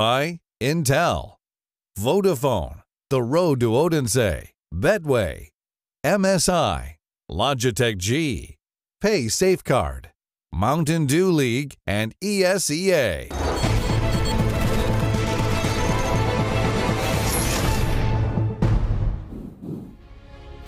by Intel, Vodafone, The Road to Odense, Betway, MSI, Logitech G, Paysafecard, Mountain Dew League, and ESEA.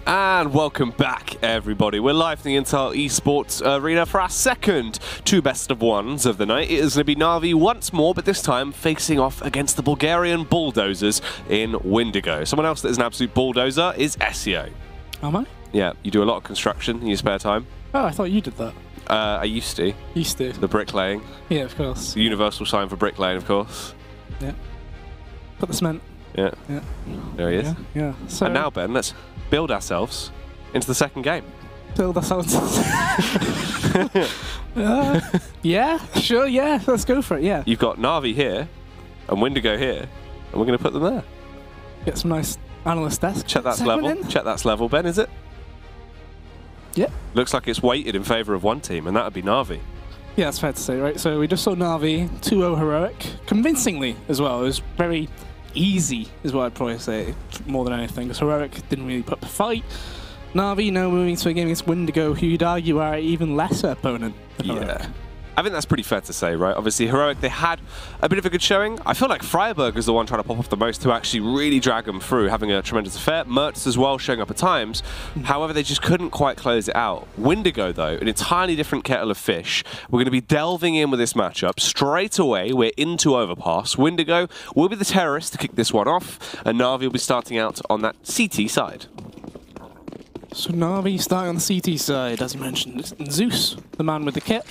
And welcome back, everybody. We're live from the Intel Esports Arena for our second two best of ones of the night. It is going to be Navi once more, but this time facing off against the Bulgarian Bulldozers in Windigo. Someone else that is an absolute bulldozer is SEO. Am I? Yeah, you do a lot of construction in your spare time. Oh, I thought you did that. Uh, I used to. Used to. The bricklaying, Yeah, of course. the universal sign for bricklaying, of course. Yeah. Put the cement. Yeah, Yeah. there he is. Yeah. Yeah. So And now, Ben, let's build ourselves into the second game. build ourselves. uh, yeah. Sure. Yeah. Let's go for it. Yeah. You've got Navi here and Windigo here, and we're going to put them there. Get some nice analyst desk. Check that's level. in. Check that's level, Ben, is it? Yeah. Looks like it's weighted in favour of one team, and that would be Navi. Yeah, that's fair to say, right? So we just saw Navi 2-0 heroic, convincingly as well. It was very easy, is what I'd probably say, more than anything. Because heroic didn't really put up a fight. Navi now moving to a game against Windigo, who you'd argue are an even lesser opponent. Than Heroic. I think that's pretty fair to say, right? Obviously, Heroic, they had a bit of a good showing. I feel like friberg is the one trying to pop off the most to actually really drag them through, having a tremendous affair. Mertz as well showing up at times. Hmm. However, they just couldn't quite close it out. Windigo, though, an entirely different kettle of fish. We're going to be delving in with this matchup. Straight away, we're into Overpass. Windigo will be the terrorist to kick this one off, and Navi will be starting out on that CT side. So Navi starting on the CT side, as you mentioned. Zeus, the man with the kit.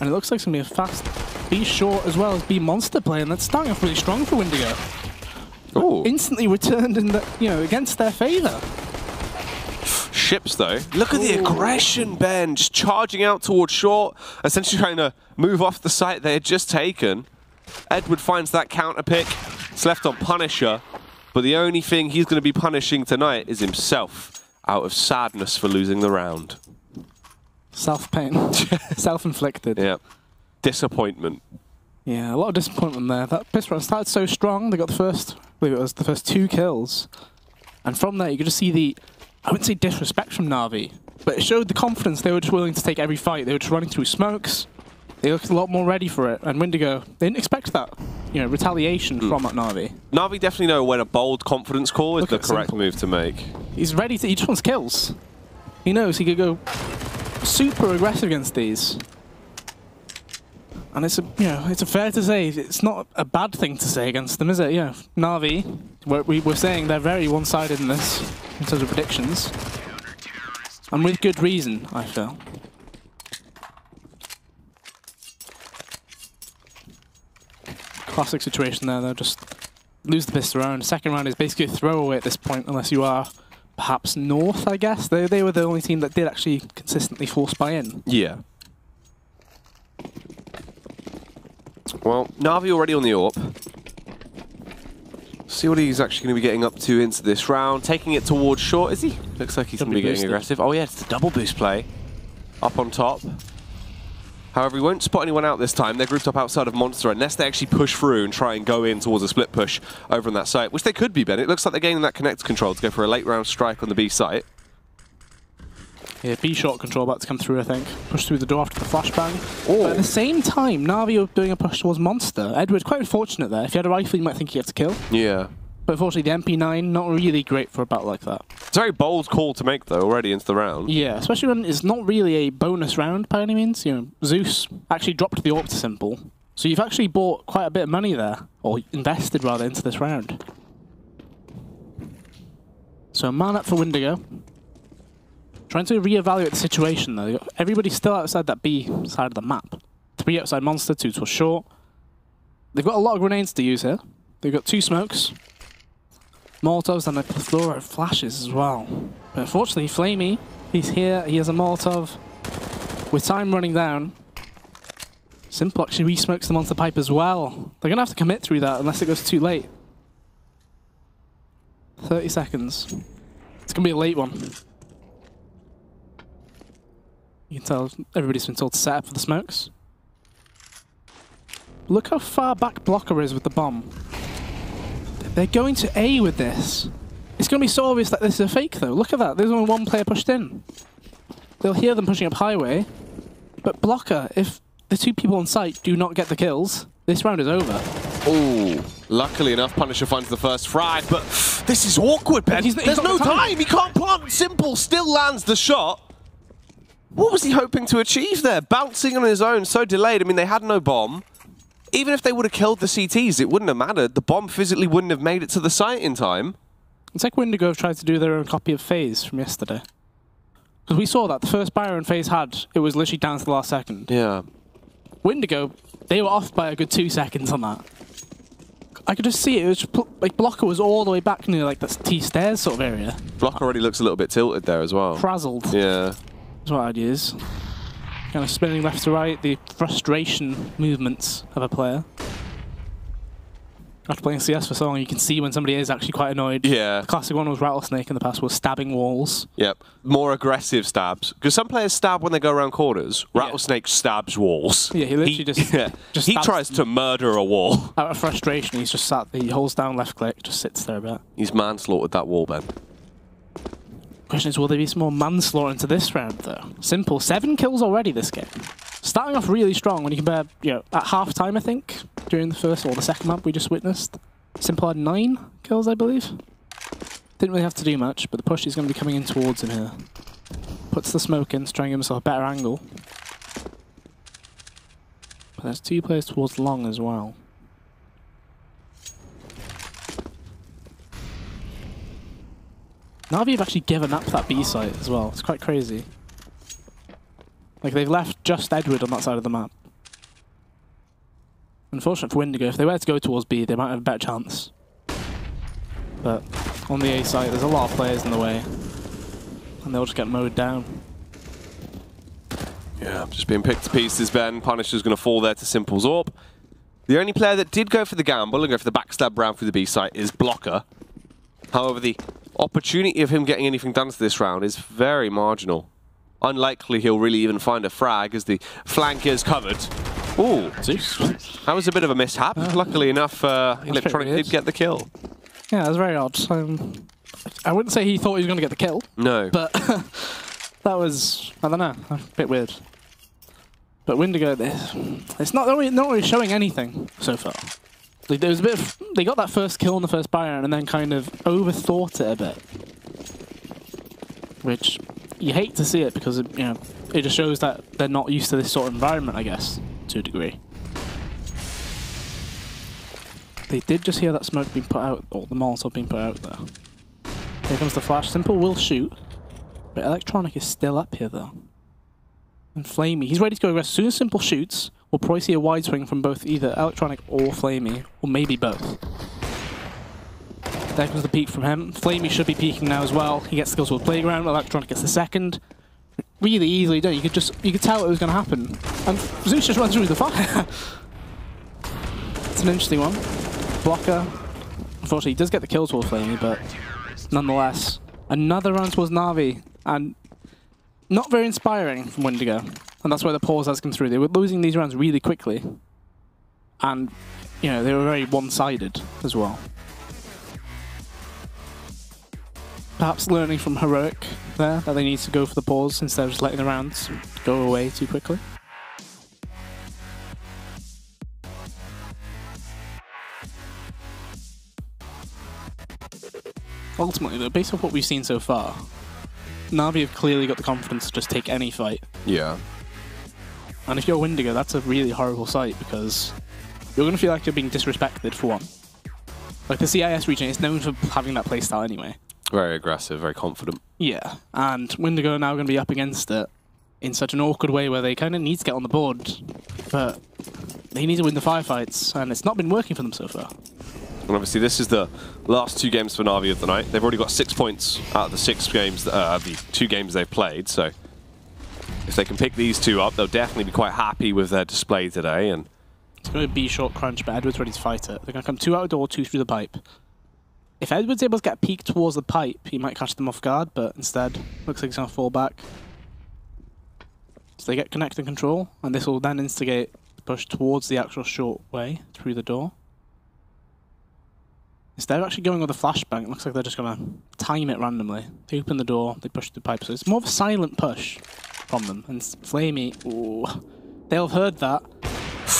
And it looks like it's going to be a fast B short as well as B monster play, and that's starting off really strong for Windigo. Ooh. Instantly returned in the, you know, against their favour. ships though. Look at the aggression, Ben, just charging out towards short, essentially trying to move off the site they had just taken. Edward finds that counter pick. It's left on Punisher, but the only thing he's going to be punishing tonight is himself out of sadness for losing the round. Self pain, self inflicted. Yeah. Disappointment. Yeah, a lot of disappointment there. That piss run started so strong. They got the first, I believe it was the first two kills, and from there you could just see the, I wouldn't say disrespect from Navi, but it showed the confidence. They were just willing to take every fight. They were just running through smokes. They looked a lot more ready for it. And Windigo, they didn't expect that, you know, retaliation hmm. from that Navi. Navi definitely know when a bold confidence call is Look the correct Simple. move to make. He's ready to. He just wants kills. He knows he could go super aggressive against these. And it's a, you know, it's a fair to say it's not a bad thing to say against them, is it? Yeah, Navi. We're, we, we're saying they're very one-sided in this in terms of predictions, and with good reason, I feel. Classic situation there, though. Just lose the pistol round. Second round is basically a throwaway at this point, unless you are perhaps North, I guess. They, they were the only team that did actually consistently force buy in. Yeah. Well, Navi already on the AWP. See what he's actually going to be getting up to into this round. Taking it towards short, is he? Looks like he's going to be getting aggressive. Oh yeah, it's the double boost play. Up on top. However, we won't spot anyone out this time. They're grouped up outside of Monster unless they actually push through and try and go in towards a split push over on that site, which they could be, Ben. It looks like they're gaining that connect control to go for a late round strike on the B site. Yeah, B shot control about to come through, I think. Push through the door after the flashbang. Oh. But at the oh. same time, Navi are doing a push towards Monster. Edward, quite unfortunate there. If you had a rifle, you might think you have to kill. Yeah. But unfortunately, the MP9, not really great for a battle like that. It's a very bold call to make, though, already into the round. Yeah, especially when it's not really a bonus round by any means. You know, Zeus actually dropped the AWP to Simple. So you've actually bought quite a bit of money there, or invested rather, into this round. So man up for Windigo. Trying to reevaluate the situation though. Everybody's still outside that B side of the map. Three outside Monster, two to short. They've got a lot of grenades to use here. They've got two smokes. Molotovs and a plethora of flashes as well. But unfortunately, Flamey, he's here, he has a Molotov. With time running down, Simple actually re-smokes the pipe as well. They're going to have to commit through that unless it goes too late. 30 seconds. It's going to be a late one. You can tell everybody's been told to set up for the smokes. Look how far back Blocker is with the bomb. They're going to A with this. It's going to be so obvious that this is a fake, though. Look at that. There's only one player pushed in. They'll hear them pushing up highway. But Blocker, if the two people on site do not get the kills, this round is over. Oh, Luckily enough, Punisher finds the first frag, but this is awkward, Ben. He's- he's There's no got time. time. He can't plant. Simple still lands the shot. What was he hoping to achieve there? Bouncing on his own, so delayed. I mean, they had no bomb. Even if they would have killed the CTs, it wouldn't have mattered. The bomb physically wouldn't have made it to the site in time. It's like Windigo have tried to do their own copy of FaZe from yesterday. Because we saw that the first Byron FaZe had, it was literally down to the last second. Yeah. Windigo, they were off by a good two seconds on that. I could just see it. It was just like Blocker was all the way back near like the T stairs sort of area. Block already looks a little bit tilted there as well. Frazzled Yeah. is what I'd use. Kind of spinning left to right, the frustration movements of a player. After playing CS for so long, you can see when somebody is actually quite annoyed. Yeah. The classic one was Rattlesnake in the past was stabbing walls. Yep. More aggressive stabs. Because some players stab when they go around corners. Rattlesnake stabs walls. Yeah, he literally just- yeah. just he tries to murder a wall. Out of frustration, he's just sat, he holds down left click, just sits there a bit. He's manslaughtered that wall, Ben. Question is, will there be some more manslaughter into this round, though? Simple. Seven kills already this game. Starting off really strong when you compare, you know, at half time, I think, during the first or the second map we just witnessed. Simple had nine kills, I believe. Didn't really have to do much, but the push is going to be coming in towards him here. Puts the smoke in, to give himself a better angle. But there's two players towards long as well. Navi have actually given up that B site as well. It's quite crazy. Like they've left just Edward on that side of the map. Unfortunate for Windigo, if they were to go towards B, they might have a better chance. But on the A site, there's a lot of players in the way. And they'll just get mowed down. Yeah, just being picked to pieces, Ben. Punisher's going to fall there to Simple's Zorb. The only player that did go for the gamble and go for the backstab round through the B site is Blocker. However, the opportunity of him getting anything done to this round is very marginal. Unlikely he'll really even find a frag as the flank is covered. Ooh, that was a bit of a mishap. Luckily enough, uh, Electronic did get the kill. Yeah, that's very odd. Um, I wouldn't say he thought he was going to get the kill, No. but that was, I don't know, a bit weird. But Windigo, they- it's not not really showing anything so far. There was a bit of, they got that first kill in the first buy round and then kind of overthought it a bit. Which, you hate to see it because, it, you know, it just shows that they're not used to this sort of environment, I guess, to a degree. They did just hear that smoke being put out, or the Molotov being put out there. Here comes the flash. Simple will shoot, but Electronic is still up here though. And Flamey, he's ready to go aggressive. As soon as Simple shoots, we'll probably see a wide swing from both either Electronic or Flamey, or maybe both. There comes the peak from him. Flamey should be peaking now as well. He gets the skills with Playground. Electronic gets the second. Really easily done. You could just you could tell it was going to happen. And Zeus just runs through the fire. it's an interesting one. Blocker. Unfortunately, he does get the kill towards Flamey, but nonetheless, another run towards Navi, and not very inspiring from Windigo. And that's why the pause has come through. They were losing these rounds really quickly, and you know they were very one-sided as well. Perhaps learning from Heroic there that they need to go for the pause instead of just letting the rounds go away too quickly. Ultimately, though, based off what we've seen so far, Navi have clearly got the confidence to just take any fight. Yeah. And if you're Windigo, that's a really horrible sight because you're going to feel like you're being disrespected for one. Like the CIS region is known for having that playstyle anyway. Very aggressive, very confident. Yeah, and Windigo are now going to be up against it in such an awkward way where they kind of need to get on the board, but they need to win the firefights, and it's not been working for them so far. And obviously, this is the last two games for Navi of the night. They've already got six points out of the six games, uh, the two games they've played. So if they can pick these two up, they'll definitely be quite happy with their display today. And It's going to be short crunch, but Edward's ready to fight it. They're going to come two out of door, two through the pipe. If Edward's able to get a peek towards the pipe, he might catch them off guard, but instead, looks like he's going to fall back. So they get connect and control, and this will then instigate the push towards the actual short way through the door. Instead of actually going with a flashbang, it looks like they're just going to time it randomly. They open the door, they push the pipe. So it's more of a silent push from them. And Flamey, ooh, they'll have heard that.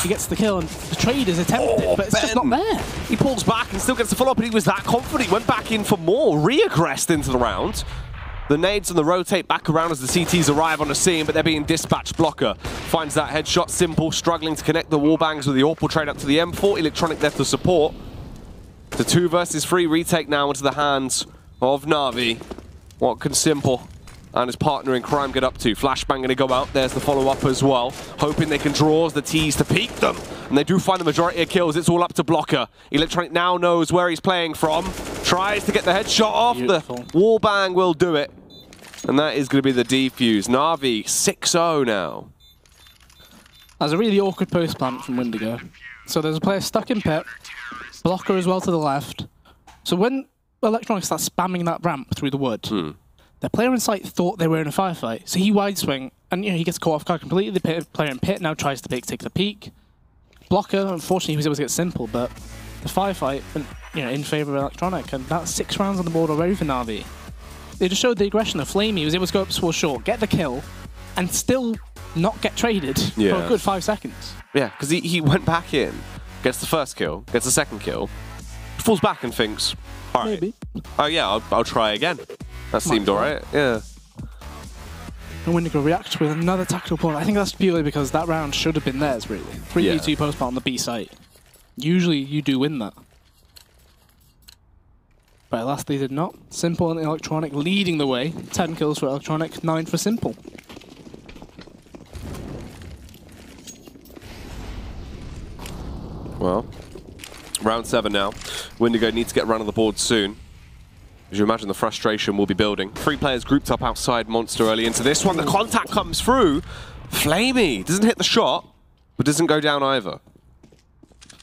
He gets the kill, and the trade is attempted, Oh, but it's just not there. He pulls back and still gets the follow-up, and he was that confident. He went back in for more, reaggressed into the round. The nades and the rotate back around as the CTs arrive on the scene, but they're being dispatched. Blocker finds that headshot simple, struggling to connect the wallbangs with the Orpal trade up to the M4. Electronic there to support. The two versus three retake now into the hands of Navi. What can Simple and his partner in crime get up to? Flashbang going to go out. There's the follow-up as well. Hoping they can draw as the T's to peek them. And they do find the majority of kills. It's all up to Blocker. Electronic now knows where he's playing from. Tries to get the headshot off. Beautiful. The wall bang will do it. And that is going to be the defuse. Navi 6-0 now. That's a really awkward post plant from Windigo. So there's a player stuck in pit, blocker as well to the left. So when Electronics start spamming that ramp through the wood, hmm. The player in sight thought they were in a firefight. So he wide swing, and you know he gets caught off guard completely. The pit, player in pit now tries to pick, take the peek. Blocker, unfortunately, he was able to get simple, but the firefight, you know, in favor of Electronic, and that's six rounds on the board already for Navi. They just showed the aggression of Flamey. He was able to go up towards short, get the kill, and still not get traded for a good five seconds. Yeah, because he, he went back in, gets the first kill, gets the second kill, falls back and thinks, all right, Maybe. oh yeah, I'll, I'll try again. That seemed alright, yeah. And Windigo reacts with another tactical point. I think that's purely because that round should have been theirs, really. 3 Yeah. v 2 post on the B site. Usually you do win that. But alas, they did not. Simple and Electronic leading the way. 10 kills for Electronic, 9 for Simple. Well, round seven now. Windigo needs to get run on the board soon. As you imagine, the frustration will be building. Three players grouped up outside Monster early into this one. The contact comes through. Flamey doesn't hit the shot, but doesn't go down either.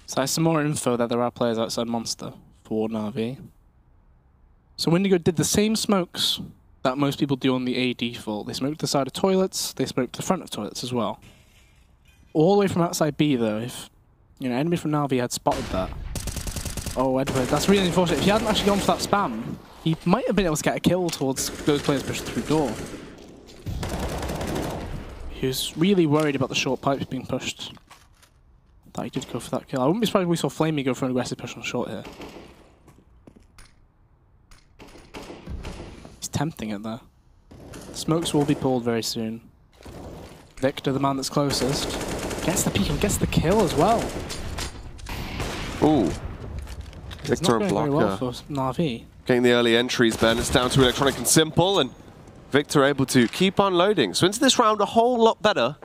So there's some more info that there are players outside Monster for Navi. So Windigo did the same smokes that most people do on the A default. They smoked the side of toilets, they smoked the front of toilets as well. All the way from outside B though, if you know enemy from Navi had spotted that. Oh Edward, that's really unfortunate. If he hadn't actually gone for that spam, he might have been able to get a kill towards those players pushing through door. He was really worried about the short pipes being pushed. That he did go for that kill. I wouldn't be surprised if we saw Flamey go for an aggressive push on short here. He's tempting it there. Smokes will be pulled very soon. Victor, the man that's closest, gets the peek and gets the kill as well. Ooh. Victor not and going very Blocker. well for Navi. Getting the early entries, Ben. It's down to Electronic and Simple, and Victor able to keep unloading. So into this round a whole lot better.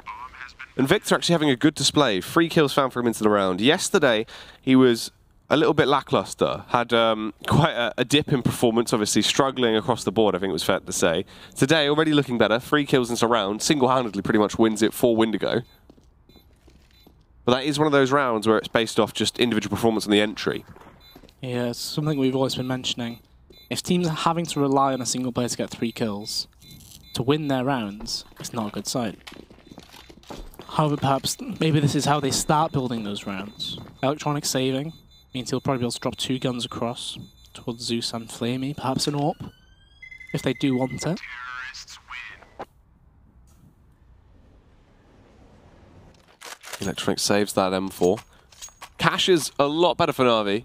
And Victor actually having a good display. Three kills found for him into the round. Yesterday, he was a little bit lackluster. Had um, quite a, a dip in performance, obviously struggling across the board, I think it was fair to say. Today, already looking better. Three kills into the round. Single-handedly pretty much wins it for Windigo. But that is one of those rounds where it's based off just individual performance on the entry. Yeah, it's something we've always been mentioning. If teams are having to rely on a single player to get three kills to win their rounds, it's not a good sign. However, perhaps maybe this is how they start building those rounds. Electronic saving means he'll probably be able to drop two guns across towards Zeus and Flamey, perhaps an AWP, if they do want it. Electronic saves that M4. Cash is a lot better for Navi.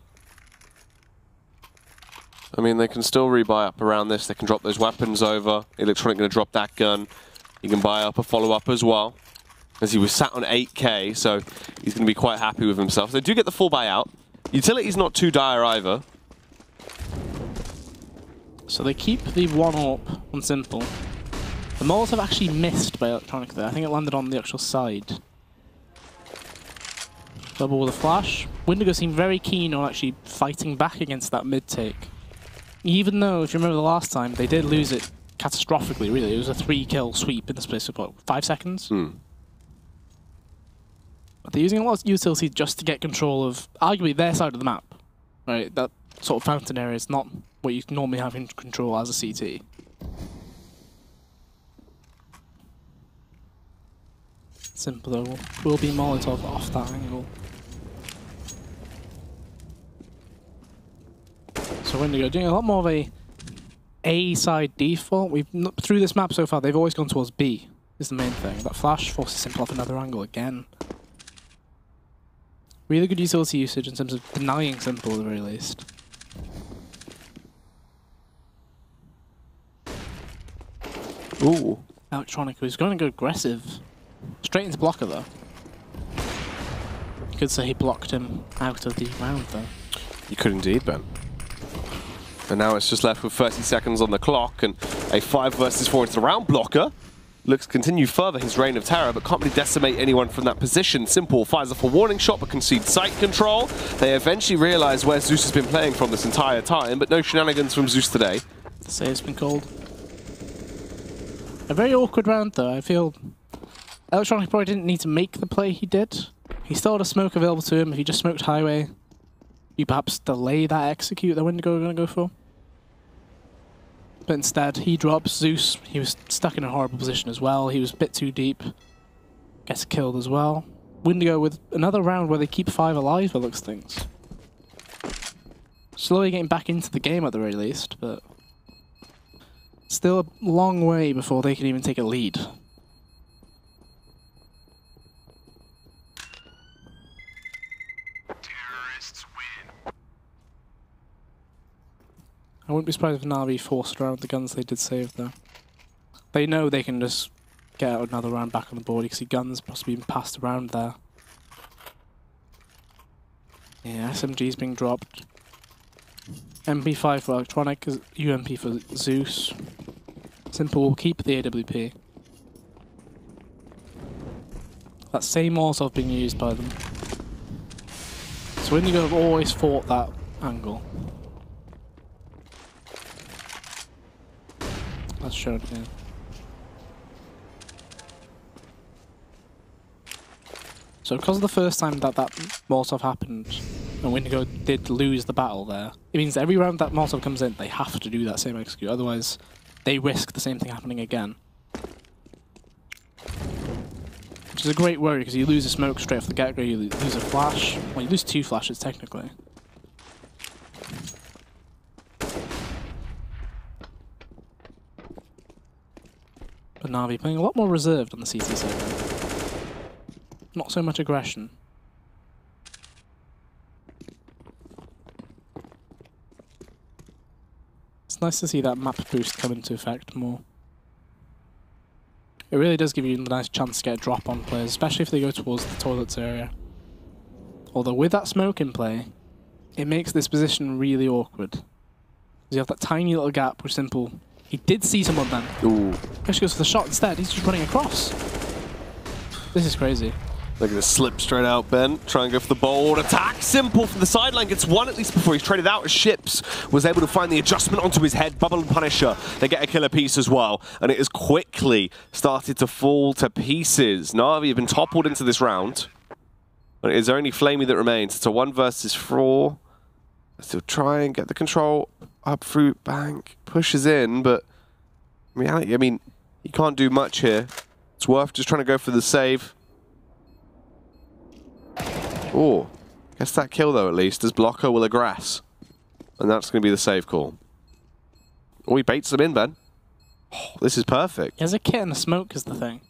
I mean, they can still rebuy up around this. They can drop those weapons over. Electronic going to drop that gun. He can buy up a follow-up as well. As he was sat on 8k, so he's going to be quite happy with himself. They do get the full buyout. Utility's not too dire either. So they keep the one AWP on Simple. The Molotov actually missed by Electronic there. I think it landed on the actual side. Double with a flash. Windigo seemed very keen on actually fighting back against that mid take. Even though, if you remember the last time, they did lose it catastrophically, really. It was a three kill sweep in the space of, what, five seconds? Hmm. But they're using a lot of utility just to get control of, arguably, their side of the map. Right? That sort of fountain area is not what you normally have in control as a CT. Simple though will, will be Molotov off that angle. Windigo doing a lot more of a A side default. We've not, through this map so far, they've always gone towards B. Is the main thing. That flash forces Simple off another angle again. Really good utility usage in terms of denying Simple at the very least. Ooh. Electronic who's going to go aggressive. Straight into blocker though. You could say he blocked him out of the round though. You could indeed, Ben. And now it's just left with 30 seconds on the clock and a 5 versus 4 into the round blocker. Looks to continue further his reign of terror, but can't really decimate anyone from that position. Simple fires off a warning shot, but concedes sight control. They eventually realize where Zeus has been playing from this entire time, but no shenanigans from Zeus today. The save's been called. A very awkward round though. I feel Electronic probably didn't need to make the play he did. He still had a smoke available to him. If he just smoked highway, you perhaps delay that execute that Windigo are going to go for. But instead, he drops Zeus. He was stuck in a horrible position as well. He was a bit too deep. Gets killed as well. Windigo with another round where they keep five alive, by looks things. Slowly getting back into the game at the very least, but still a long way before they can even take a lead. I wouldn't be surprised if Navi forced around the guns they did save though. They know they can just get another round back on the board. You can see guns possibly being passed around there. Yeah, SMG's being dropped. MP5 for Electronic, UMP for Zeus. Simple will keep the AWP. That same Molotov being used by them. So Windigo have always fought that angle. So because of the first time that that Molotov happened, and Windigo did lose the battle there, it means every round that Molotov comes in, they have to do that same execute, otherwise they risk the same thing happening again. Which is a great worry, because you lose a smoke straight off the get-go, you lose a flash. Well, you lose two flashes, technically. But Na'Vi playing a lot more reserved on the CT side. Not so much aggression. It's nice to see that map boost come into effect more. It really does give you a nice chance to get a drop on players, especially if they go towards the toilets area. Although with that smoke in play, it makes this position really awkward. Because you have that tiny little gap which Simple... He did see someone then. Ooh. Actually goes for the shot instead, he's just running across. This is crazy. They're going to slip straight out, Ben. Try and go for the bold attack. Simple from the sideline. Gets one at least before he's traded out Ships was able to find the adjustment onto his head. Bubble and Punisher. They get a killer piece as well. And it has quickly started to fall to pieces. Na'Vi have been toppled into this round. And it is only Flamey that remains. It's a one versus four. Still try and get the control up through Bank. Pushes in, but reality, I mean, he can't do much here. It's worth just trying to go for the save. Oh, gets that kill though at least, as Blocker will aggress. And that's going to be the save call. Oh, he baits them in, Ben. Oh, this is perfect. He has a kit and a smoke is the thing.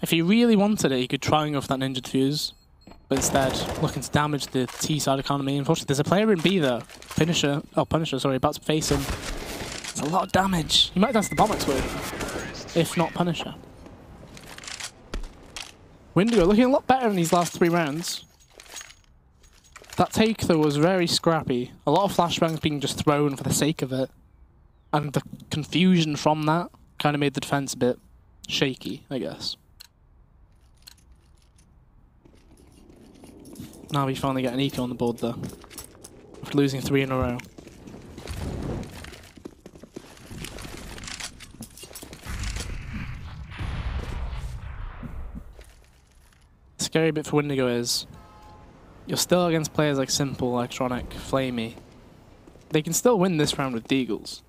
If he really wanted it, he could try and go for that ninja fuse. But instead, looking to damage the T side economy. Unfortunately, there's a player in B though. Finisher, oh Punisher, sorry, about to face him. It's a lot of damage. You might dance the bomb explode. If not Punisher. Windigo looking a lot better in these last three rounds. That take, though, was very scrappy. A lot of flashbangs being just thrown for the sake of it. And the confusion from that kind of made the defense a bit shaky, I guess. Now we finally get an eco on the board, though. After losing three in a row. The scary bit for Windigo is you're still against players like Simple, Electronic, Flamey. They can still win this round with Deagles.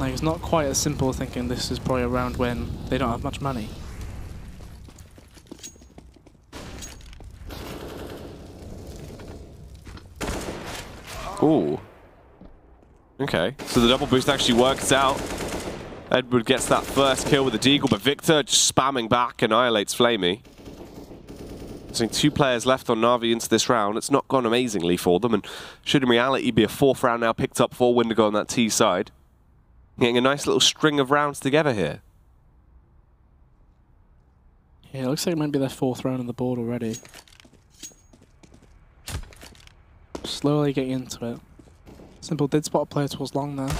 Like, it's not quite as simple thinking this is probably a round when they don't have much money. Ooh. Okay, so the double boost actually works out. Edward gets that first kill with the Deagle, but Victor just spamming back annihilates Flamey. So two players left on Na'Vi into this round. It's not gone amazingly for them, and should in reality be a fourth round now picked up for Windigo on that T side. Getting a nice little string of rounds together here. Yeah, it looks like it might be their fourth round on the board already. Slowly getting into it. Simple did spot a player towards long there.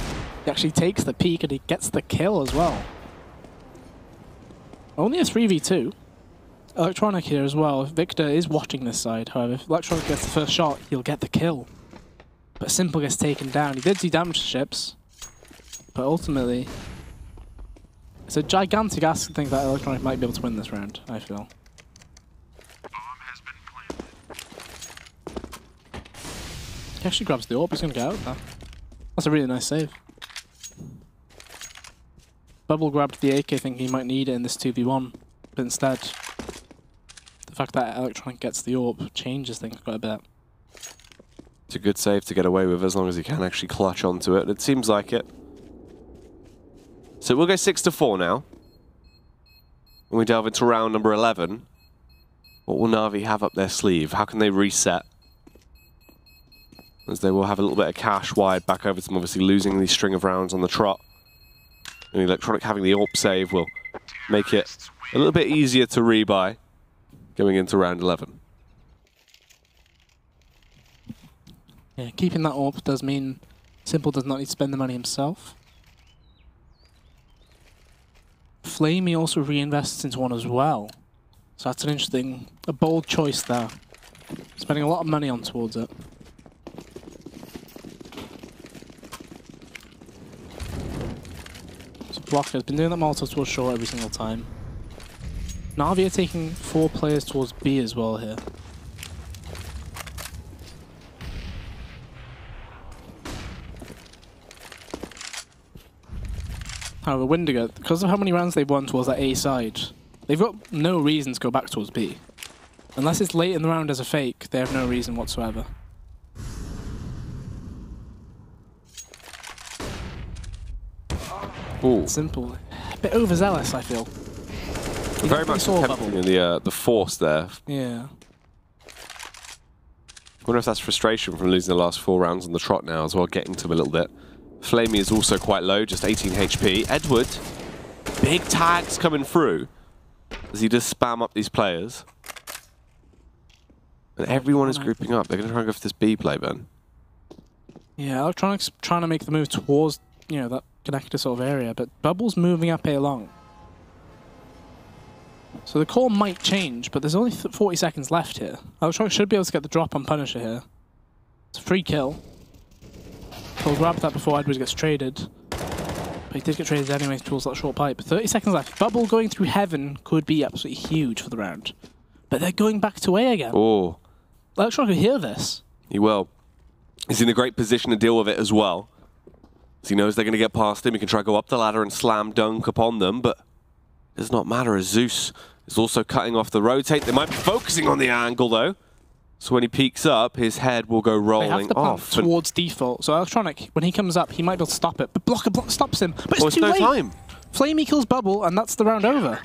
He actually takes the peek and he gets the kill as well. Only a 3v2. Electronic here as well. Victor is watching this side, however. If Electronic gets the first shot, he'll get the kill. But Simple gets taken down. He did do damage to ships. But ultimately, it's a gigantic ask to think that Electronic might be able to win this round, I feel. He actually grabs the orb, he's going to get out. That's a really nice save. Bubble grabbed the AK thinking he might need it in this 2v1, but instead, the fact that Electronic gets the orb changes things quite a bit. It's a good save to get away with as long as he can actually clutch onto it. It seems like it. So we'll go 6 to 4 now. When we delve into round number 11, what will Na'Vi have up their sleeve? How can they reset? As they will have a little bit of cash wired back over to them, obviously losing the string of rounds on the trot. And Electronic having the AWP save will make it a little bit easier to rebuy going into round 11. Yeah, keeping that orb does mean Simple does not need to spend the money himself. Flamey also reinvests into one as well. So that's an interesting, a bold choice there. Spending a lot of money on towards it. Blocker has been doing that Molotov towards short every single time. Na'Vi are taking four players towards B as well here. However, Windigo, because of how many rounds they've won towards that A side, they've got no reason to go back towards B. Unless it's late in the round as a fake, they have no reason whatsoever. Ooh. Simple. A bit overzealous, I feel. Very much attempting the uh, the force there. Yeah. I wonder if that's frustration from losing the last four rounds on the trot now as well, getting to him a little bit. Flamey is also quite low, just 18 HP. Edward, big tags coming through as he just spam up these players. And everyone is grouping up. They're going to try and go for this B play, Ben. Yeah, Electronics trying to make the move towards, you know, that connector sort of area, but Bubble's moving up A long. So the call might change, but there's only th 40 seconds left here. Electronics should be able to get the drop on Punisher here. It's a free kill. He'll grab that before Edwards gets traded. But he did get traded anyway towards that short pipe. 30 seconds left. Bubble going through Heaven could be absolutely huge for the round. But they're going back to A again. Oh, Electronic will hear this. he will. He's in a great position to deal with it as well. As he knows they're going to get past him. He can try to go up the ladder and slam dunk upon them, but it does not matter as Zeus is also cutting off the rotate. They might be focusing on the angle, though. So when he peeks up, his head will go rolling They have to off. towards default. So Electronic, when he comes up, he might be able to stop it. But Blocker blo stops him. But it's Oh, it's too no late. time. Flamey kills Bubble, and that's the round over.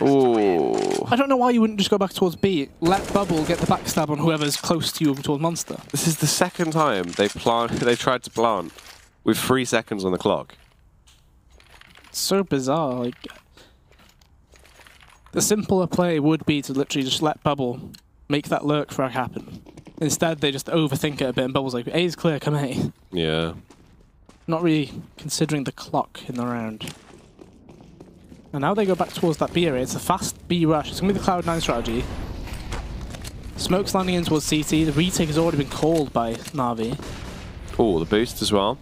Oh, I don't know why you wouldn't just go back towards B. Let Bubble get the backstab on whoever's close to you towards Monster. this is the second time they plant. They tried to plant with three seconds on the clock. So bizarre. Like the simpler play would be to literally just let Bubble make that lurk frag happen. Instead, they just overthink it a bit, and Bubble's like, "A is clear, come A." Yeah. Not really considering the clock in the round. And now they go back towards that B area. It's a fast B rush. It's going to be the Cloud9 strategy. Smoke's landing in towards CT. The retake has already been called by Navi. Oh, the boost as well.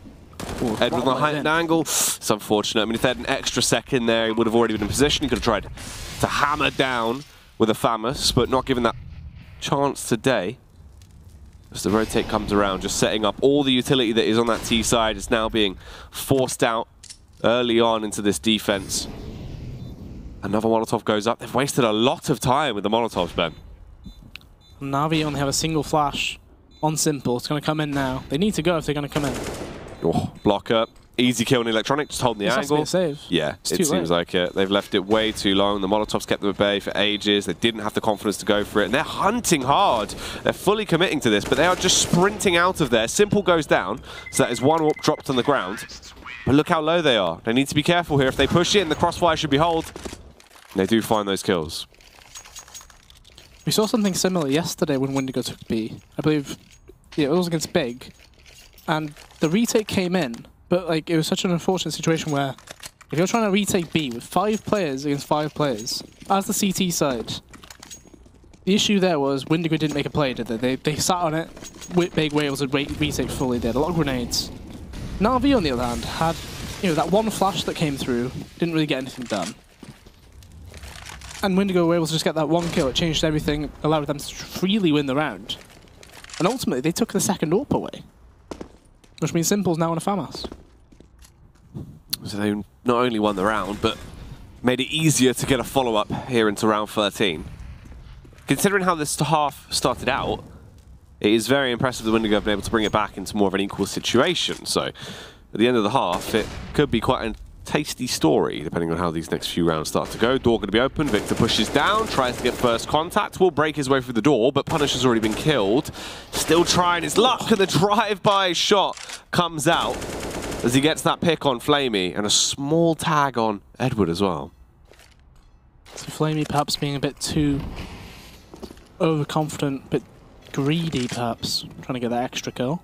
Ooh, Edward on the what height and angle. It's unfortunate. I mean, if they had an extra second there, he would have already been in position. He could have tried to hammer down with a FAMAS, but not given that chance today. As the rotate comes around, just setting up all the utility that is on that T side is now being forced out early on into this defense. Another Molotov goes up. They've wasted a lot of time with the Molotovs, Ben. Na'Vi only have a single flash on Simple. It's going to come in now. They need to go if they're going to come in. Oh, blocker. Easy kill in electronic, just holding the This has to be angle. save. Yeah, It's it seems late. like it. They've left it way too long. The Molotovs kept them at bay for ages. They didn't have the confidence to go for it. And they're hunting hard. They're fully committing to this, but they are just sprinting out of there. Simple goes down. So that is one warp dropped on the ground. But look how low they are. They need to be careful here. If they push in, the crossfire should be hold. They do find those kills. We saw something similar yesterday when Windigo took B. I believe yeah, it was against Big. And the retake came in, but like it was such an unfortunate situation where if you're trying to retake B with five players against five players, as the CT side, the issue there was Windigo didn't make a play, did they? They, they sat on it, Big Wales had re- retake fully, they had a lot of grenades. Navi, on the other hand, had you know that one flash that came through, didn't really get anything done. And Windigo were able to just get that one kill. It changed everything, allowed them to freely win the round. And ultimately, they took the second AWP away. Which means Simple's now on a FAMAS. So they not only won the round, but made it easier to get a follow-up here into round 13. Considering how this half started out, it is very impressive that Windigo have been able to bring it back into more of an equal situation. So at the end of the half, it could be quite a tasty story, depending on how these next few rounds start to go. Door going to be open. Victor pushes down, tries to get first contact, will break his way through the door, but Punish has already been killed. Still trying his luck, and the drive-by shot comes out as he gets that pick on Flamey, and a small tag on Edward as well. So Flamey perhaps being a bit too overconfident, bit greedy perhaps, trying to get that extra kill.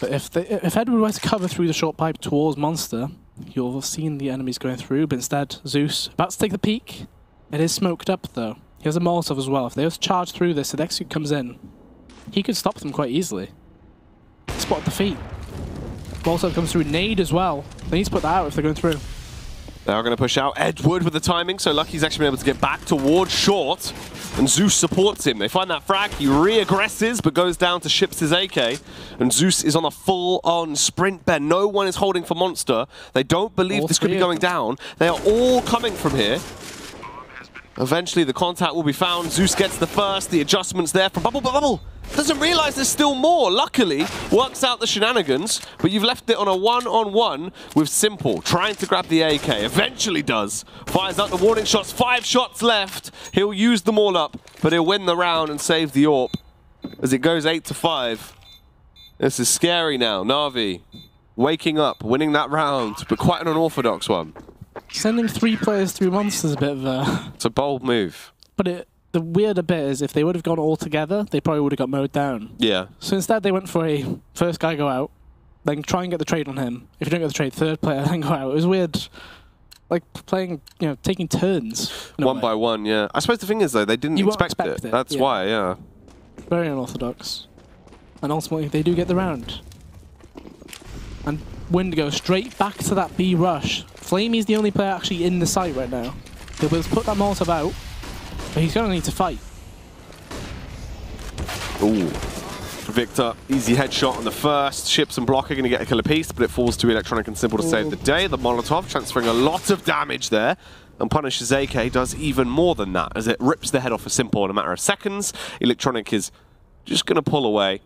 But if they, if Edward were to cover through the short pipe towards Monster, you'll have seen the enemies going through, but instead Zeus about to take the peek. It is smoked up though. He has a Molotov as well. If they were to charge through this, the execute comes in, he could stop them quite easily. Spot the feet. Molotov comes through. Nade as well. They need to put that out if they're going through. They are going to push out Edward with the timing, so Lucky's actually been able to get back towards short, and Zeus supports him. They find that frag, he re-aggresses, but goes down to ships his AK, and Zeus is on a full-on sprint bend. No one is holding for Monster. They don't believe All this could be going down. They are all coming from here. Eventually, the contact will be found. Zeus gets the first. The adjustments there from Bubble, but Bubble doesn't realize there's still more. Luckily, works out the shenanigans, but you've left it on a one-on-one with Simple, trying to grab the AK. Eventually does. Fires out the warning shots. Five shots left. He'll use them all up, but he'll win the round and save the AWP as it goes eight to five. This is scary now. Navi waking up, winning that round, but quite an unorthodox one. Sending three players through Monster's is a bit of a... It's a bold move. But it, the weirder bit is if they would have gone all together, they probably would have got mowed down. Yeah. So instead, they went for a first guy go out, then try and get the trade on him. If you don't get the trade, third player then go out. It was weird, like playing, you know, taking turns. One way. by one, yeah. I suppose the thing is, though, they didn't expect, expect it. it, That's yeah. why, yeah. Very unorthodox. And ultimately, they do get the round. And Windigo straight back to that B rush. Flamey's the only player actually in the site right now. He'll be able to put that Molotov out, but he's going to need to fight. Ooh. Victor, easy headshot on the first. Ships and Blocker going to get a kill apiece, but it falls to Electronic and Simple to save the day. The Molotov transferring a lot of damage there. And Punish's AK does even more than that, as it rips the head off a Simple in a matter of seconds. Electronic is just going to pull away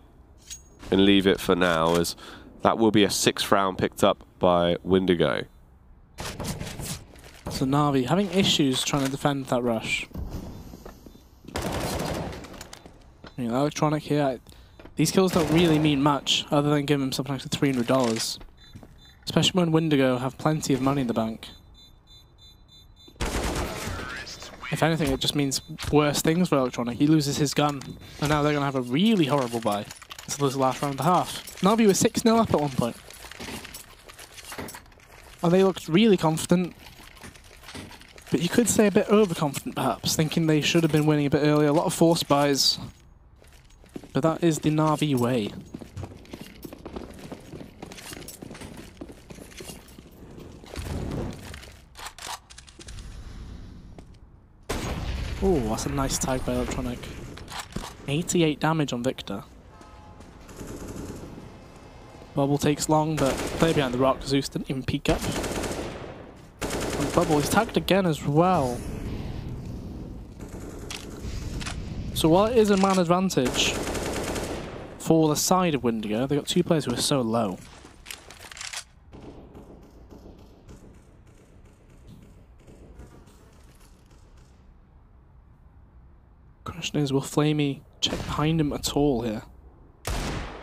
and leave it for now, as that will be a sixth round picked up by Windigo. So Navi having issues trying to defend that rush. Electronic here. These kills don't really mean much, other than giving him something like three hundred dollars. Especially when Windigo have plenty of money in the bank. If anything, it just means worse things for Electronic. He loses his gun, and now they're going to have a really horrible buy. Until this last round and a half. Navi was 6 0 up at one point. And they looked really confident, but you could say a bit overconfident, perhaps, thinking they should have been winning a bit earlier. A lot of force buys. But that is the Navi way. Oh, that's a nice tag by Electronic. 88 damage on Victor. Bubble takes long, but player behind the rock. Zeus didn't even peek up. And Bubble, is tagged again as well. So while it is a man advantage for the side of Windigo, they've got two players who are so low. Question is, will Flamey check behind him at all here?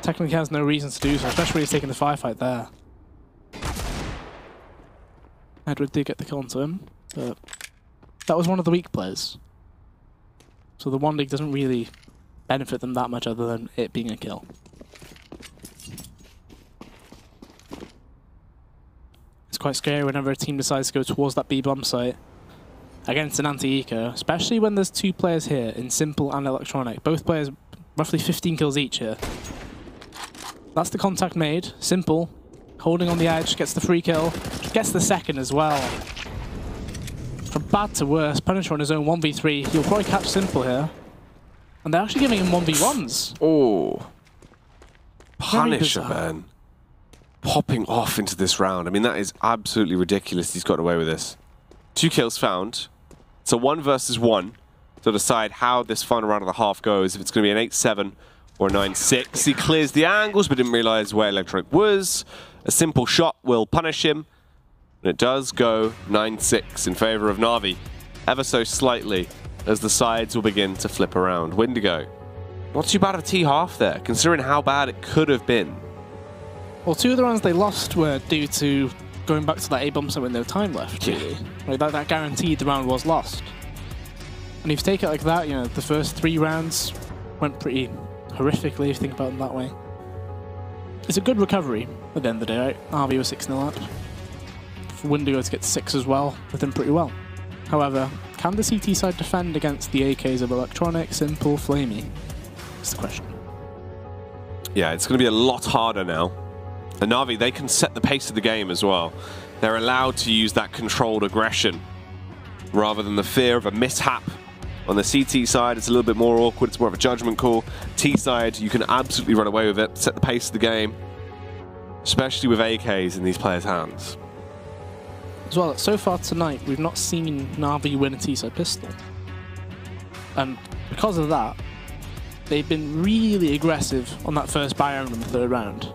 Technically has no reason to do so, especially when he's taking the firefight there. Edward did get the kill onto him, but that was one of the weak players. So the one dig doesn't really benefit them that much other than it being a kill. It's quite scary whenever a team decides to go towards that B bomb site against an anti-eco, especially when there's two players here in Simple and Electronic. Both players roughly 15 kills each here. That's the contact made. Simple, holding on the edge, gets the free kill, gets the second as well. From bad to worse, Punisher on his own 1v3. You'll probably catch Simple here. And they're actually giving him 1v1s. Oh. Punisher, man. Popping off into this round. I mean, that is absolutely ridiculous. He's got away with this. Two kills found. So one versus one to decide how this final round of the half goes. If it's going to be an 8-7 or 9-6. He clears the angles, but didn't realize where Electronic was. A simple shot will punish him. And it does go 9-6 in favor of Navi. Ever so slightly as the sides will begin to flip around. Windigo. Not too bad of a T half there, considering how bad it could have been. Well, two of the rounds they lost were due to going back to that A-bomb site with no time left, really. Like, that, that guaranteed the round was lost. And if you take it like that, you know, the first three rounds went pretty horrifically, if you think about them that way. It's a good recovery at the end of the day, right? RV was 6 0 up. For Windigo to get 6 as well, with them pretty well. However, can the CT side defend against the AKs of Electronic, Simple, flamie? That's the question. Yeah, it's going to be a lot harder now. And Navi, they can set the pace of the game as well. They're allowed to use that controlled aggression rather than the fear of a mishap. On the CT side, it's a little bit more awkward. It's more of a judgment call. T side, you can absolutely run away with it, set the pace of the game, especially with AKs in these players' hands. As well, so far tonight, we've not seen Navi win a T-side pistol. And because of that, they've been really aggressive on that first round in the third round.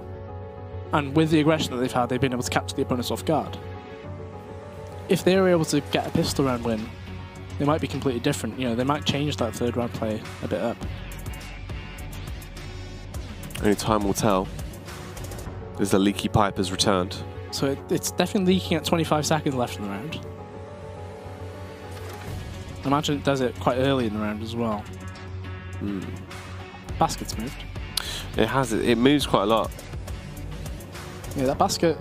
And with the aggression that they've had, they've been able to capture the opponents off guard. If they were able to get a pistol round win, they might be completely different. You know, they might change that third round play a bit up. Only time will tell. As the leaky pipe has returned. So it, it's definitely leaking at 25 seconds left in the round. I imagine it does it quite early in the round as well. Hmm. Basket's moved. It has it moves quite a lot Yeah, that basket.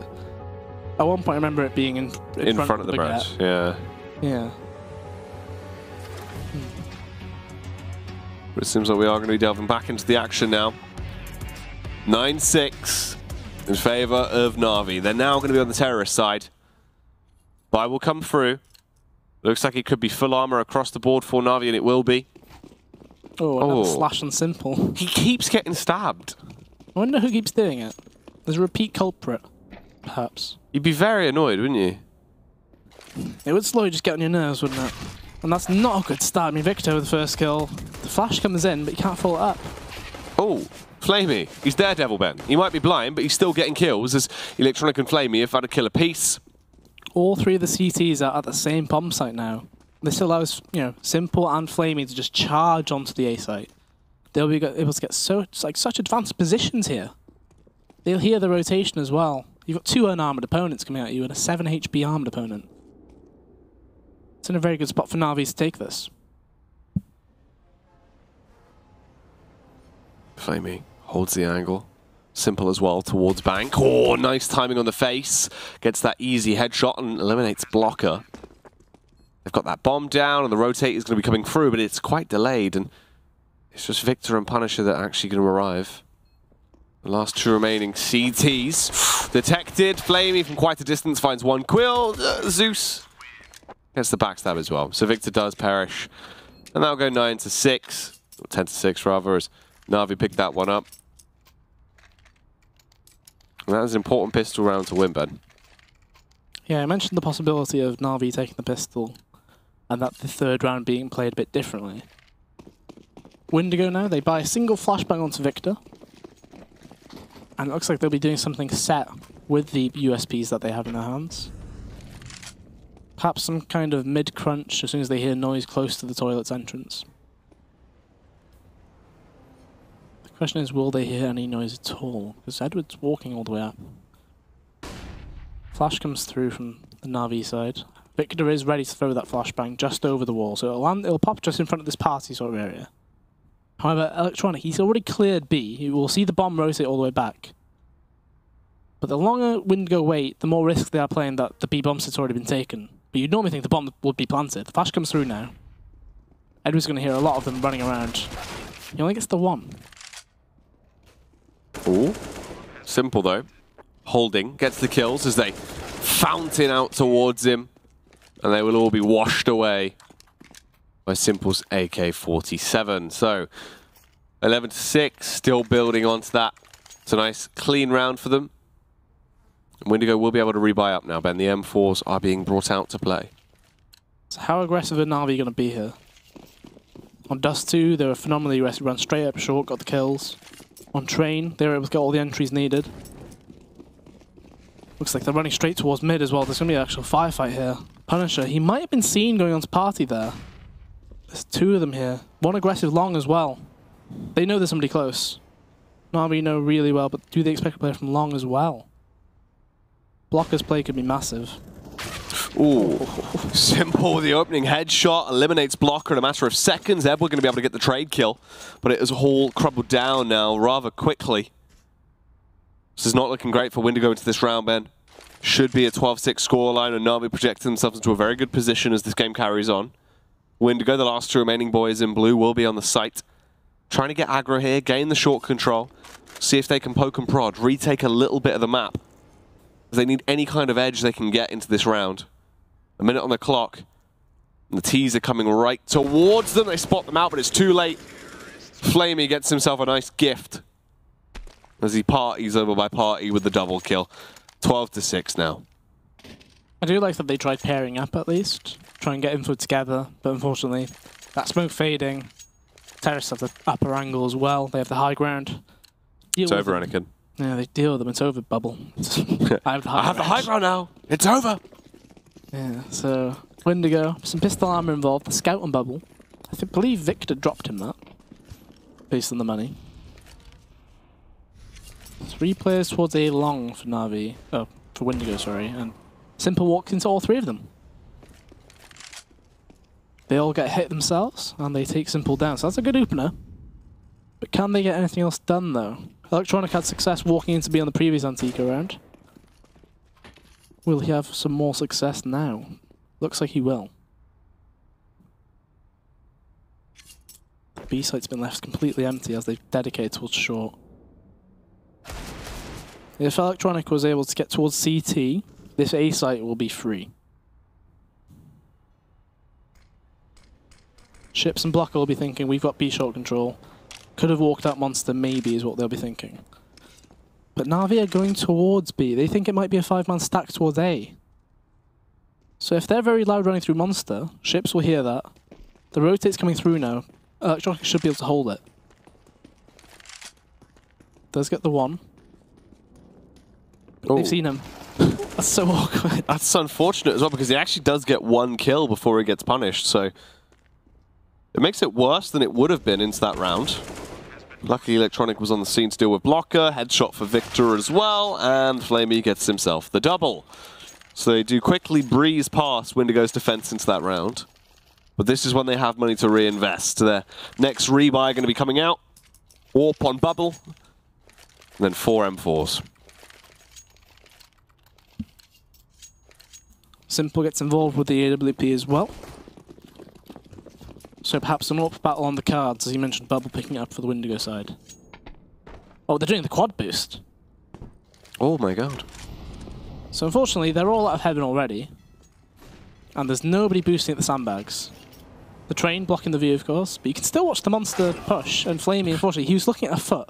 At one point, I remember it being in in, in front, of the branch. Yeah. Yeah. But it seems like we are going to be delving back into the action now. 9-6 in favour of Navi. They're now going to be on the terrorist side. Buy will come through. Looks like it could be full armor across the board for Navi, and it will be. Oh, another Oh. slash and simple. He keeps getting stabbed. I wonder who keeps doing it. There's a repeat culprit, perhaps. You'd be very annoyed, wouldn't you? It would slowly just get on your nerves, wouldn't it? And that's not a good start. I mean, Victor with the first kill. The flash comes in, but you can't follow it up. Oh, flamie. He's Daredevil, Ben. He might be blind, but he's still getting kills as Electronic and flamie have had a kill apiece. All three of the CTs are at the same bomb site now. This allows, you know, Simple and flamie to just charge onto the A site. They'll be able to get so it's like such advanced positions here. They'll hear the rotation as well. You've got two unarmored opponents coming at you and a 7 HP armed opponent. It's in a very good spot for Navi to take this. flamie holds the angle. Simple as well towards Bank. Oh, nice timing on the face. Gets that easy headshot and eliminates Blocker. They've got that bomb down and the rotate is going to be coming through, but it's quite delayed. And it's just Victor and Punisher that are actually going to arrive. The last two remaining CTs. Detected. flamie from quite a distance finds one quill. Uh, Zeus gets the backstab as well. So Victor does perish. And that'll go 9 to 6. Or 10 to 6 rather, as Navi picked that one up. And that is an important pistol round to win, Ben. Yeah, I mentioned the possibility of Na'Vi taking the pistol and that the third round being played a bit differently. Windigo now, they buy a single flashbang onto Victor. And it looks like they'll be doing something set with the USPs that they have in their hands. Perhaps some kind of mid-crunch as soon as they hear noise close to the toilet's entrance. The question is, will they hear any noise at all? Because Edward's walking all the way up. Flash comes through from the Na'Vi side. Victor is ready to throw that flashbang just over the wall, so it'll land, it'll pop just in front of this party sort of area. However, Electronic, he's already cleared B. You will see the bomb rotate all the way back. But the longer Windigo wait, the more risk they are playing that the B bomb set's already been taken. But you'd normally think the bomb would be planted. The flash comes through now. Edward's going to hear a lot of them running around. He only gets the one. Ooh. Simple, though. Holding gets the kills as they fountain out towards him. And they will all be washed away by Simple's AK-47. So, 11 to 6, still building onto that. It's a nice clean round for them. Windigo will be able to rebuy up now, Ben. The M4s are being brought out to play. So how aggressive are Na'Vi going to be here? On Dust 2, they were phenomenally aggressive, ran straight up short, got the kills. On Train, they were able to get all the entries needed. Looks like they're running straight towards mid as well. There's going to be an actual firefight here. Punisher, he might have been seen going on to party there. There's two of them here. One aggressive long as well. They know there's somebody close. Na'Vi know really well, but do they expect a player from long as well? Blocker's play could be massive. Ooh, simple. With the opening headshot eliminates Blocker in a matter of seconds. Edward going to be able to get the trade kill, but it is all crumbled down now rather quickly. This is not looking great for Windigo into this round, Ben. Should be a 12-6 scoreline, and Na'Vi projecting themselves into a very good position as this game carries on. Windigo, the last two remaining boys in blue, will be on the site. Trying to get aggro here, gain the short control, see if they can poke and prod, retake a little bit of the map. They need any kind of edge they can get into this round. A minute on the clock. And the T's are coming right towards them. They spot them out, but it's too late. flamie gets himself a nice gift as he parties over by party with the double kill. 12 to 6 now. I do like that they tried pairing up at least, try and get info together, but unfortunately, that smoke fading. Terrace have the upper angle as well. They have the high ground. Deal It's with over, them. Anakin. Yeah, they deal with them. It's over, bubble. I have the high I have the high ground now. It's over. Yeah, so Windigo, some pistol armor involved, the scout and bubble. I think, believe Victor dropped him that, based on the money. Three players towards A long for Navi, oh, for Windigo, sorry, and Simple walks into all three of them. They all get hit themselves, and they take Simple down, so that's a good opener. But can they get anything else done, though? Electronic had success walking into B on the previous anti-eco round. Will he have some more success now? Looks like he will. B site's been left completely empty as they've dedicated towards short. If Electronic was able to get towards CT, this A site will be free. Ships and Blocker will be thinking, we've got B short control. Could have walked out Monster, maybe, is what they'll be thinking. But Navi are going towards B. They think it might be a five-man stack towards A. So if they're very loud running through Monster, ships will hear that. The rotate's coming through now. Electronic should be able to hold it. Does get the one. Oh. They've seen him. That's so awkward. That's unfortunate as well because he actually does get one kill before he gets punished, so it makes it worse than it would have been into that round. Luckily, Electronic was on the scene to deal with Blocker, headshot for Victor as well, and flamie gets himself the double. So they do quickly breeze past Windigo's defense into that round. But this is when they have money to reinvest. Their next rebuy going to be coming out. AWP on Bubble. And then four M4s. Simple gets involved with the AWP as well. So perhaps an AWP battle on the cards, as you mentioned, Bubble picking up for the Windigo side. Oh, they're doing the quad boost. Oh my god. So unfortunately, they're all out of heaven already. And there's nobody boosting at the sandbags. The train blocking the view, of course, but you can still watch the monster push. And flamie, unfortunately, he was looking at a foot.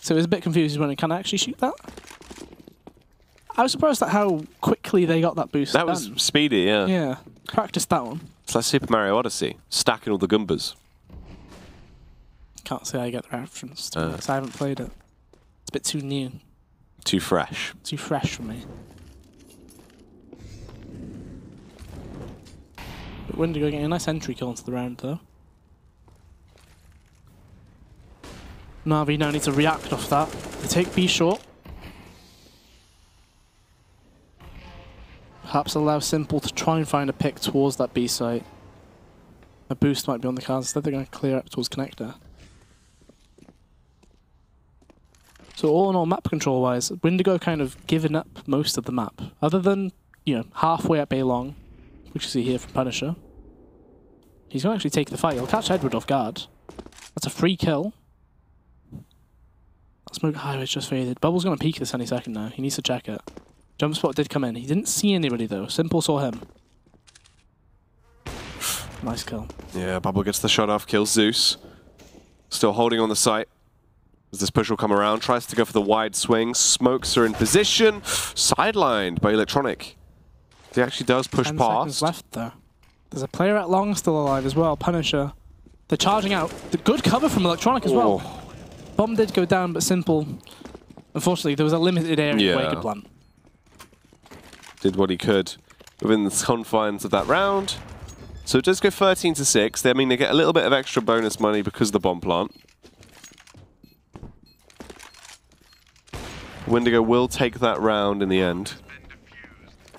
So he was a bit confused. when wondering, can I actually shoot that? I was surprised at how quickly they got that boost. That was speedy, yeah. yeah. Practiced that one. It's like Super Mario Odyssey, stacking all the Goombas. Can't say I get the reference to Uh. I haven't played it. It's a bit too new, Too fresh. too fresh for me. But Windigo getting a nice entry kill into the round though. Navi now needs to react off that. They take B short. Perhaps allow Simple to try and find a pick towards that B site. A boost might be on the cards. Instead, they're going to clear up towards connector. So all in all, map control wise, Windigo kind of given up most of the map, other than you know halfway up A long, which you see here from Punisher. He's going to actually take the fight. He'll catch Edward off guard. That's a free kill. That smoke highway's just faded. Bubble's going to peek this any second now. He needs to check it. Jump spot did come in. He didn't see anybody though. Simple saw him. Nice kill. Yeah, Bubble gets the shot off, kills Zeus. Still holding on the site. As this push will come around, tries to go for the wide swing. Smokes are in position. Sidelined by Electronic. He actually does push Ten seconds past. left though. There's a player at long still alive as well. Punisher. They're charging out. The good cover from Electronic as well. Oh, Bomb did go down, but simple. Unfortunately, there was a limited area where he Yeah. could plant. Did what he could within the confines of that round. So it does go 13 to 6. They, I mean, they get a little bit of extra bonus money because of the bomb plant. Windigo will take that round in the end.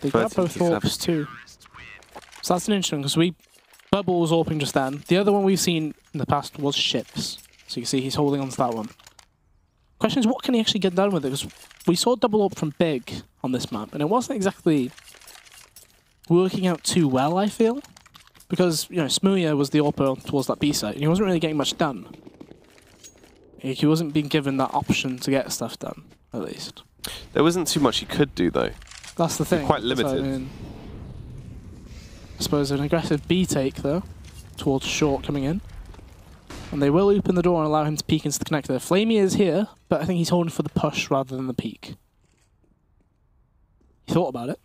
They got both to AWPs too. So that's an interesting because we Bubble was AWPing just then. The other one we've seen in the past was ships. So you can see he's holding on to that one. Question is, what can he actually get done with it? Because we saw double up from Big on this map, and it wasn't exactly working out too well. I feel because you know Smooya was the AWPer towards that B site, and he wasn't really getting much done. He he wasn't being given that option to get stuff done, at least. There wasn't too much he could do, though. That's the thing. quite That's what I limited. mean. I suppose an aggressive B take though, towards short coming in. And they will open the door and allow him to peek into the connector. flamie is here, but I think he's holding for the push rather than the peek. He thought about it.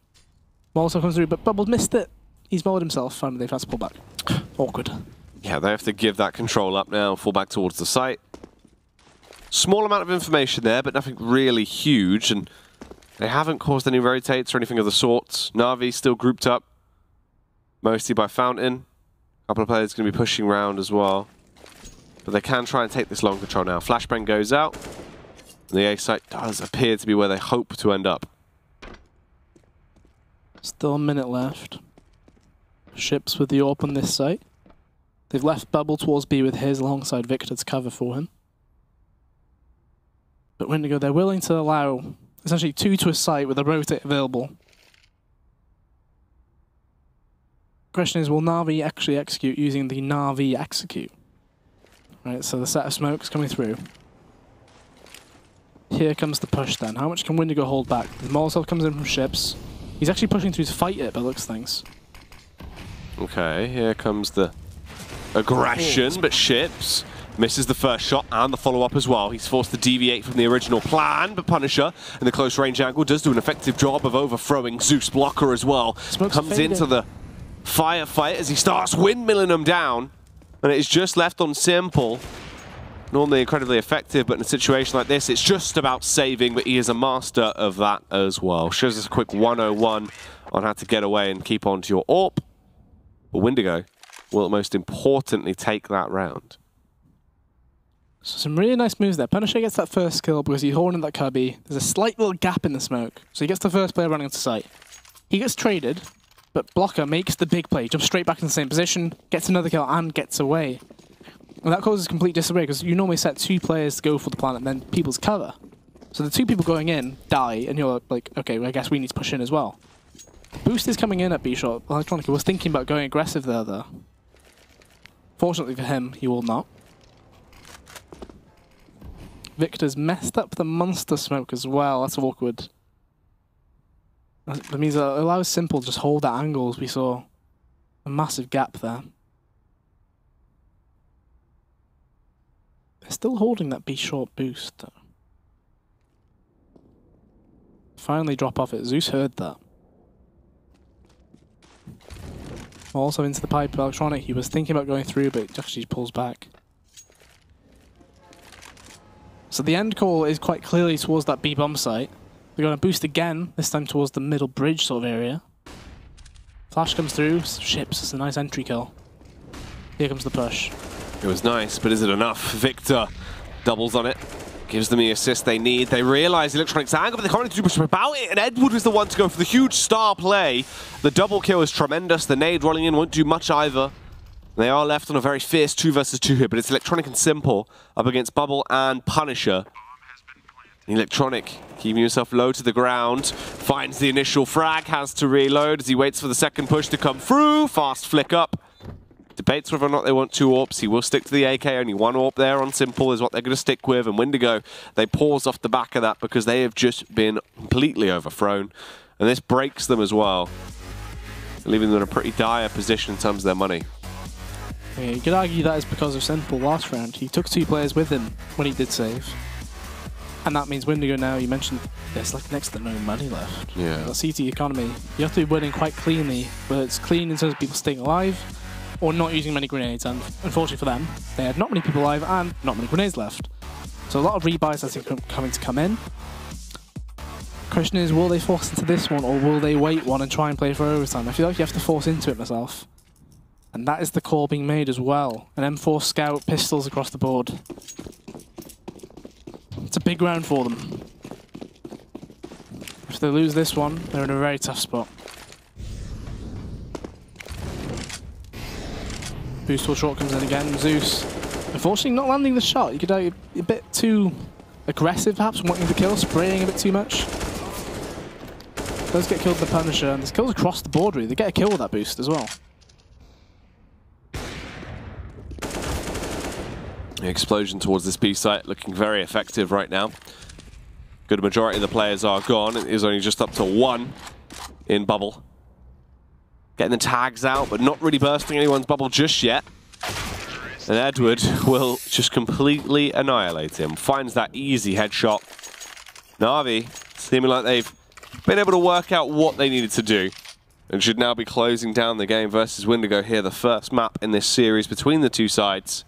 Molotov comes through, but Bubbles missed it. He's molded himself, and they've had to pull back. Awkward. Yeah, they have to give that control up now, fall back towards the site. Small amount of information there, but nothing really huge, and they haven't caused any rotates or anything of the sorts. Navi still grouped up, mostly by Fountain. A couple of players going to be pushing round as well. But they can try and take this long control now. Flashbang goes out, and the A site does appear to be where they hope to end up. Still a minute left. Ships with the AWP on this site. They've left Bubble towards B with his alongside Victor to cover for him. But Windigo, they're willing to allow essentially two to a site with a rotate available. Question is, will Navi actually execute using the Navi execute? Right, so the set of smokes coming through. Here comes the push then. How much can Windigo hold back? The Molotov comes in from ships. He's actually pushing through to fight it, by looks things. Okay, here comes the aggression, oh. but Ships misses the first shot and the follow-up as well. He's forced to deviate from the original plan, but Punisher in the close range angle does do an effective job of overthrowing Zeus Blocker as well. Smokes Comes into the firefight as he starts windmilling them down, and it is just left on Simple. Normally incredibly effective, but in a situation like this, it's just about saving, but he is a master of that as well. Shows us a quick 101 on how to get away and keep on to your AWP. But Windigo will most importantly take that round. So some really nice moves there. Punisher gets that first kill because he's holding that cubby. There's a slight little gap in the smoke. So he gets the first player running into sight. He gets traded, but Blocker makes the big play, jumps straight back in the same position, gets another kill, and gets away. And that causes complete disarray because you normally set two players to go for the plant and then people's cover. So the two people going in die, and you're like, okay, well, I guess we need to push in as well. Boost is coming in at B shot. Electronica was thinking about going aggressive there, though. Fortunately for him, he will not. Victor's messed up the monster smoke as well. That's awkward. That means uh, it allows Simple to just hold that angle as we saw a massive gap there. They're still holding that B short boost finally drop off it. Zeus heard that. Also into the pipe, Electronic. He was thinking about going through, but actually pulls back. So the end call is quite clearly towards that B bomb site. They're going to boost again, this time towards the middle bridge sort of area. Flash comes through, ships, it's a nice entry kill. Here comes the push. It was nice, but is it enough? Victor doubles on it, gives them the assist they need. They realise Electronic's angle, but they can't do much about it, and Edward was the one to go for the huge star play. The double kill is tremendous. The nade rolling in won't do much either. They are left on a very fierce 2 versus 2 here, but it's Electronic and Simple up against Bubble and Punisher. Electronic keeping himself low to the ground, finds the initial frag, has to reload as he waits for the second push to come through. Fast flick up. Debates whether or not they want two AWPs. He will stick to the AK. Only one AWP there on Simple is what they're going to stick with. And Windigo, they pause off the back of that because they have just been completely overthrown. And this breaks them as well, leaving them in a pretty dire position in terms of their money. Yeah, you could argue that is because of Simple last round. He took two players with him when he did save. And that means Windigo now, you mentioned there's like next to no money left. Yeah. The CT economy, you have to be winning quite cleanly, but it's clean in terms of people staying alive or not using many grenades. And unfortunately for them, they had not many people alive and not many grenades left. So a lot of rebuys are coming to come in. Question is, will they force into this one or will they wait one and try and play for overtime? I feel like you have to force into it myself. And that is the call being made as well. An M4 Scout, pistols across the board. It's a big round for them. If they lose this one, they're in a very tough spot. Boost or short comes in again. Zeus, unfortunately not landing the shot. You could argue a bit too aggressive perhaps, wanting the kill, spraying a bit too much. Does get killed the Punisher, and there's kills across the board really. They get a kill with that boost as well. The explosion towards this B site looking very effective right now. Good majority of the players are gone. It is only just up to one in bubble. Getting the tags out, but not really bursting anyone's bubble just yet. And Edward will just completely annihilate him. Finds that easy headshot. Na'Vi seeming like they've been able to work out what they needed to do and should now be closing down the game versus Windigo here, the first map in this series between the two sides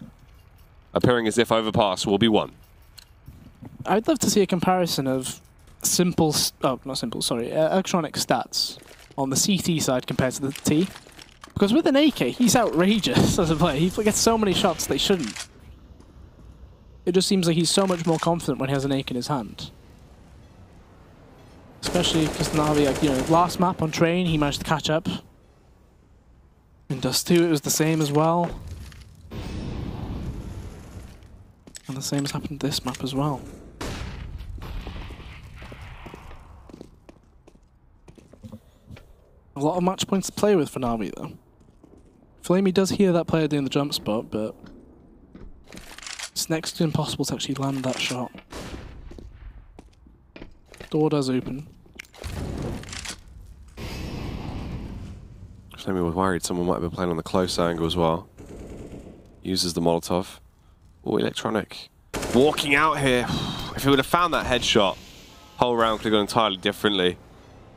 appearing as if overpass will be won. I'd love to see a comparison of simple, oh, not simple, sorry, uh, electronic stats on the CT side compared to the T. Because with an AK, he's outrageous as a player. He gets so many shots they shouldn't. It just seems like he's so much more confident when he has an AK in his hand. Especially because Na'Vi, like, you know, last map on train, he managed to catch up. In Dust 2, it was the same as well. And the same has happened this map as well. A lot of match points to play with for Na'Vi though. flamie does hear that player doing the jump spot, but it's next to impossible to actually land that shot. Door does open. flamie was worried someone might have been playing on the close angle as well. Uses the Molotov. Oh, electronic. Walking out here. If he would have found that headshot, whole round could have gone entirely differently.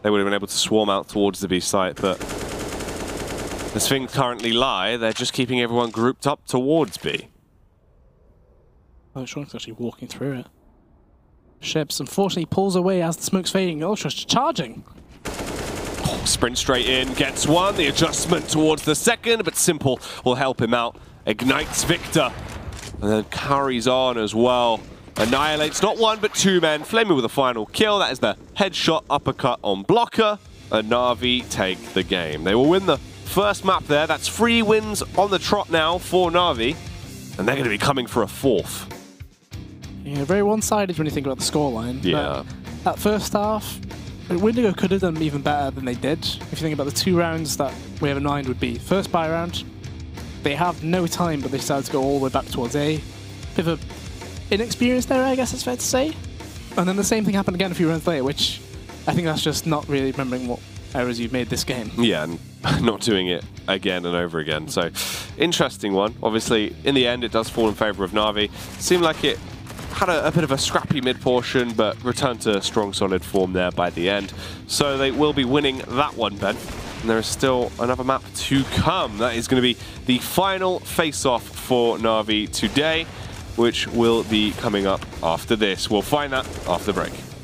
They would have been able to swarm out towards the B site, but as things currently lie, they're just keeping everyone grouped up towards B. Electronic's actually walking through it. Ships unfortunately pulls away as the smoke's fading. Ultra's charging. Oh, sprint straight in, gets one. The adjustment towards the second, but Simple will help him out. Ignites Victor and then carries on as well. Annihilates not one but two men. flamie with a final kill. That is the headshot uppercut on blocker. And Na'Vi take the game. They will win the first map there. That's three wins on the trot now for Na'Vi. And they're going to be coming for a fourth. Yeah, very one-sided when you think about the scoreline. Yeah. That first half, Windigo could have done even better than they did. If you think about the two rounds that we have in mind would be first buy round, they have no time, but they decided to go all the way back towards A. Bit of a inexperienced there, I guess it's fair to say. And then the same thing happened again a few rounds later, which I think that's just not really remembering what errors you've made this game. Yeah, and not doing it again and over again. So, interesting one. Obviously, in the end, it does fall in favour of Na'Vi. Seemed like it had a, a bit of a scrappy mid portion, but returned to strong, solid form there by the end. So they will be winning that one, Ben. And there is still another map to come. That is going to be the final face-off for Na'Vi today, which will be coming up after this. We'll find that after the break.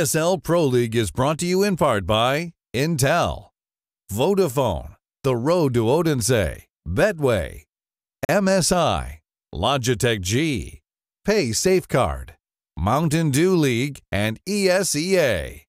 ESL Pro League is brought to you in part by Intel, Vodafone, The Road to Odense, Betway, MSI, Logitech G, Paysafecard, Mountain Dew League, and ESEA.